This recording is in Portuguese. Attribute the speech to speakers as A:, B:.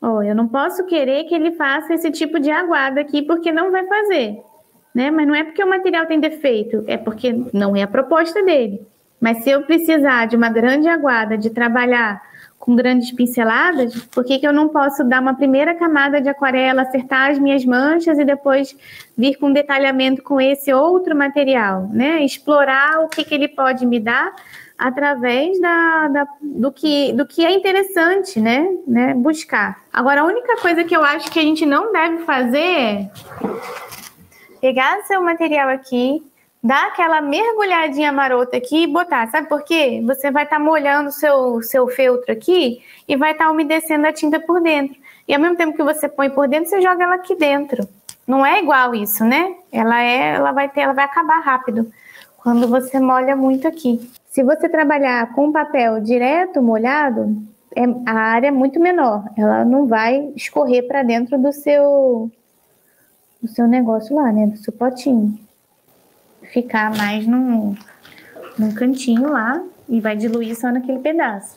A: Ó, eu não posso querer que ele faça esse tipo de aguada aqui, porque não vai fazer. Né? Mas não é porque o material tem defeito, é porque não é a proposta dele. Mas se eu precisar de uma grande aguada, de trabalhar com grandes pinceladas, por que, que eu não posso dar uma primeira camada de aquarela, acertar as minhas manchas e depois vir com detalhamento com esse outro material, né? Explorar o que, que ele pode me dar através da, da, do, que, do que é interessante, né? né? Buscar. Agora, a única coisa que eu acho que a gente não deve fazer é pegar seu material aqui, dar aquela mergulhadinha marota aqui e botar. Sabe por quê? Você vai estar tá molhando o seu, seu feltro aqui e vai estar tá umedecendo a tinta por dentro. E ao mesmo tempo que você põe por dentro, você joga ela aqui dentro. Não é igual isso, né? Ela é, ela vai ter, ela vai acabar rápido quando você molha muito aqui. Se você trabalhar com papel direto molhado, é, a área é muito menor. Ela não vai escorrer para dentro do seu do seu negócio lá, né? Do seu potinho ficar mais num, num cantinho lá e vai diluir só naquele pedaço.